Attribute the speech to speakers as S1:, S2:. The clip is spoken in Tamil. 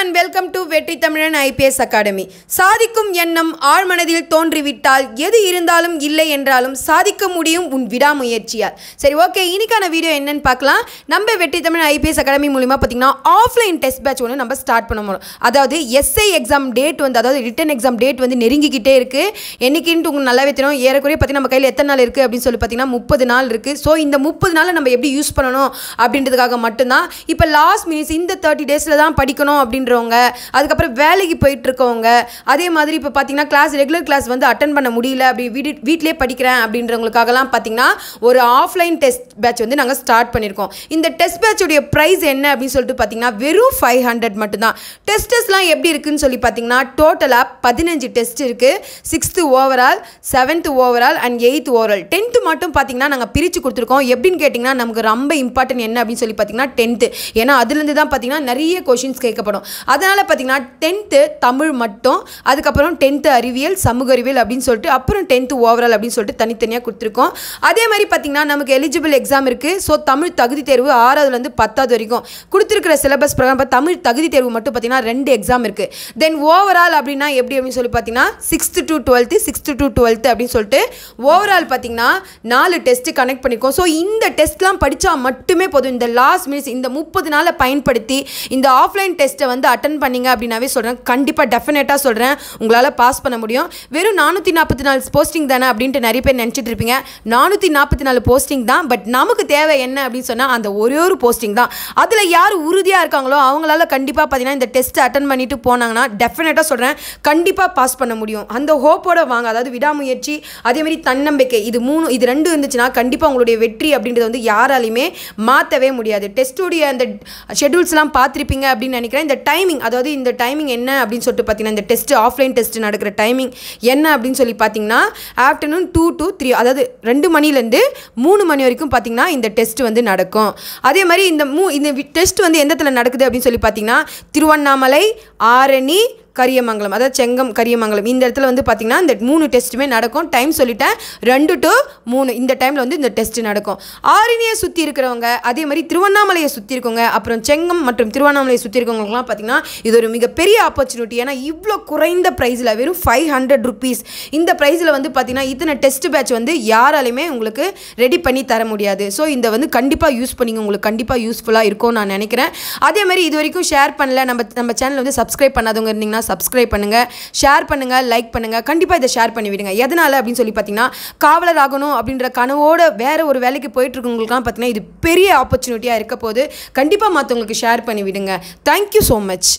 S1: அண்ட் வெல்கம் டு வெற்றி தமிழன் ஐபிஎஸ் அகாடமி. சாதிக்கும் எண்ணம் ஆழ்மனதில் தோன்றிவிட்டால் எது இருந்தாலும் இல்லை என்றாலும் சாதிக்க முடியும் உன் விடாமுயற்சியால். சரி ஓகே இன்னைக்கான வீடியோ என்னன்னு பார்க்கலாம். நம்ம வெற்றி தமிழ் ஐபிஎஸ் அகாடமி மூலிமா பார்த்தீங்கன்னா ஆஃப்லைன் டெஸ்ட் பேட்ச் ஒன்று நம்ம ஸ்டார்ட் பண்ண முடியும் அதாவது எஸ்ஐ எக்ஸாம் டேட் வந்து அதாவது ரிட்டன் எக்ஸாம் டேட் வந்து நெருங்கிக்கிட்டே இருக்குது என்னைக்குன்ட்டு உங்களுக்கு நல்லாவே தெரியும். ஏறக்குறைய பார்த்தீங்கன்னா நம்ம கையில் எத்தனை நாள் இருக்குது அப்படின்னு சொல்லி பார்த்தீங்கன்னா முப்பது நாள் இருக்குது ஸோ இந்த முப்பது நாளை நம்ம எப்படி யூஸ் பண்ணணும் அப்படின்றதுக்காக மட்டும்தான். இப்போ லாஸ்ட் மினிட்ஸ் இந்த தேர்ட்டி டேஸில் தான் படிக்கணும் பண்ணுறவங்க அதுக்கப்புறம் வேலைக்கு போயிட்டுருக்கவங்க அதே மாதிரி இப்போ பார்த்தீங்கன்னா கிளாஸ் ரெகுலர் கிளாஸ் வந்து அட்டன் பண்ண முடியல அப்படி வீடு வீட்டிலே படிக்கிறேன் அப்படின்றவங்களுக்காகலாம் பார்த்தீங்கன்னா ஒரு ஆஃப்லைன் டெஸ்ட் பேட்ச் வந்து நாங்கள் ஸ்டார்ட் பண்ணியிருக்கோம். இந்த டெஸ்ட் பேட்சுடைய ப்ரைஸ் என்ன அப்படின்னு சொல்லிட்டு பார்த்தீங்கன்னா வெறும் ஃபைவ் ஹண்ட்ரட் மட்டும்தான். டெஸ்டஸ்லாம் எப்படி இருக்குன்னு சொல்லி பார்த்தீங்கன்னா டோட்டலாக பதினஞ்சு டெஸ்ட் இருக்குது sixth overall seventh overall and eighth overall tenth மட்டும் பார்த்தீங்கன்னா நாங்கள் பிரித்து கொடுத்துருக்கோம். எப்படின்னு கேட்டிங்கன்னா நமக்கு ரொம்ப இம்பார்ட்டன்ட் என்ன அப்படின்னு சொல்லி பார்த்தீங்கன்னா டென்த்து ஏன்னா அதுலேருந்து தான் பார்த்தீங்கன்னா நிறைய கொஷின்ஸ் கேட்கப்படும். அதனால் பார்த்தீங்கன்னா டென்த்து தமிழ் மட்டும் அதுக்கப்புறம் டென்த்து அறிவியல் சமூக அறிவியல் அப்படின்னு சொல்லிட்டு அப்புறம் டென்த்து ஓவரால் அப்படின்னு சொல்லிட்டு தனித்தனியாக கொடுத்துருக்கோம். அதே மாதிரி பார்த்திங்கன்னா நமக்கு எலிஜிபிள் எக்ஸாம் இருக்குது ஸோ தமிழ் தகுதி தேர்வு ஆறாவதுலேருந்து பத்தாவது வரைக்கும் கொடுத்துருக்கிற சிலபஸ் பிரகாரம் இப்போ தமிழ் தகுதி தேர்வு மட்டும் பார்த்தீங்கன்னா ரெண்டு எக்ஸாம் இருக்குது தென் ஓவரால் அப்படின்னா எப்படி அப்படின்னு சொல்லி பார்த்தீங்கன்னா sixth to twelfth sixth to twelfth அப்படின்னு சொல்லிட்டு ஓவரால் பார்த்தீங்கன்னா நாலு டெஸ்ட்டு கனெக்ட் பண்ணியிருக்கோம் ஸோ இந்த டெஸ்ட்லாம் படித்தா மட்டுமே போதும். இந்த லாஸ்ட் மினிட்ஸ் இந்த முப்பது நாளை பயன்படுத்தி இந்த ஆஃப்லைன் டெஸ்ட்டை வந்து அட்டன் பண்ணீங்க அப்படின்னாவே சொல்கிறேன் கண்டிப்பாக டெஃபினட்டாக சொல்கிறேன் உங்களால் பாஸ் பண்ண முடியும். வெறும் நானூற்றி நாற்பத்தி நாலு போஸ்டிங் தானே அப்படின்ட்டு நிறைய பேர் நினச்சிட்டு இருப்பீங்க. நானூற்றி நாற்பத்தி நாலு போஸ்டிங் தான் பட் நமக்கு தேவை என்ன அப்படின்னு சொன்னால் அந்த ஒரே ஒரு போஸ்டிங் தான். அதில் யார் உறுதியாக இருக்காங்களோ அவங்களால கண்டிப்பாக பார்த்தீங்கன்னா இந்த டெஸ்ட்டை அட்டன் பண்ணிட்டு போனாங்கன்னா டெஃபினட்டாக சொல்கிறேன் கண்டிப்பாக பாஸ் பண்ண முடியும். அந்த ஹோப்போட வாங்க அதாவது விடாமுயற்சி அதேமாதிரி தன்னம்பிக்கை இது மூணு இது ரெண்டு இருந்துச்சுன்னா கண்டிப்பாக உங்களுடைய வெற்றி அப்படின்றது வந்து யாராலையுமே மாற்றவே முடியாது. டெஸ்ட்டுடைய அந்த ஷெடியூல்ஸ்லாம் பார்த்துருப்பீங்க அப்படின்னு நினைக்கிறேன். இந்த டைம் டைமிங் அதாவது இந்த டைமிங் என்ன அப்படின்னு சொல்லிட்டு பார்த்தீங்கன்னா இந்த டெஸ்ட் ஆஃப்லைன் டெஸ்ட் நடக்கிற டைமிங் என்ன அப்படின்னு சொல்லி பார்த்தீங்கன்னா ஆஃப்டர்நூன் டூ டு த்ரீ அதாவது ரெண்டு மணிலேருந்து மூணு மணி வரைக்கும் பார்த்தீங்கன்னா இந்த டெஸ்ட் வந்து நடக்கும். அதே மாதிரி இந்த மூ இந்த டெஸ்ட் வந்து எந்த இடத்துல நடக்குது அப்படின்னு சொல்லி பார்த்தீங்கன்னா திருவண்ணாமலை ஆரணி கரியமங்கலம் அதாவது செங்கம் கரியமங்கலம். இந்த இடத்துல வந்து பார்த்திங்கன்னா இந்த மூணு டெஸ்ட்டுமே நடக்கும். டைம் சொல்லிட்டேன். ரெண்டு டு மூணு. இந்த டைமில் வந்து இந்த டெஸ்ட் நடக்கும். ஆரணியை சுற்றி இருக்கிறவங்க அதே மாதிரி திருவண்ணாமலையை சுற்றி இருக்கவங்க அப்புறம் செங்கம் மற்றும் திருவண்ணாமலையை சுற்றி இருக்கவங்களுக்குலாம் பார்த்திங்கன்னா இது ஒரு மிகப்பெரிய ஆப்பர்ச்சுனிட்டி ஏன்னா இவ்வளோ குறைந்த ப்ரைஸில் வெறும் ஃபைவ் ஹண்ட்ரட் ருபீஸ் இந்த ப்ரைஸில் வந்து பார்த்திங்கன்னா இத்தனை டெஸ்ட் பேட்ச் வந்து யாராலையுமே உங்களுக்கு ரெடி பண்ணி தர முடியாது. ஸோ இந்த வந்து கண்டிப்பாக யூஸ் பண்ணிங்க உங்களுக்கு கண்டிப்பாக யூஸ்ஃபுல்லாக இருக்கும்னு நான் நினைக்கிறேன். அதே மாதிரி இது வரைக்கும் ஷேர் பண்ணல. நம்ம நம்ம சேனல் வந்து சப்ஸ்கிரைப் பண்ணாதவங்க இருந்தீங்கன்னா சப்ஸ்கிரைப் பண்ணுங்கள் ஷேர் பண்ணுங்கள் லைக் பண்ணுங்கள் கண்டிப்பாக இதை ஷேர் பண்ணி விடுங்க. எதனால் அப்படின்னு சொல்லி பார்த்தீங்கன்னா காவலர் ஆகணும் அப்படின்ற கனவோட வேறு ஒரு வேலைக்கு போயிட்டுருக்கவங்களுக்குலாம் பார்த்தீங்கன்னா இது பெரிய ஆப்பர்ச்சுனிட்டியாக இருக்க போது கண்டிப்பாக மற்றவங்களுக்கு ஷேர் பண்ணி விடுங்க. Thank you so much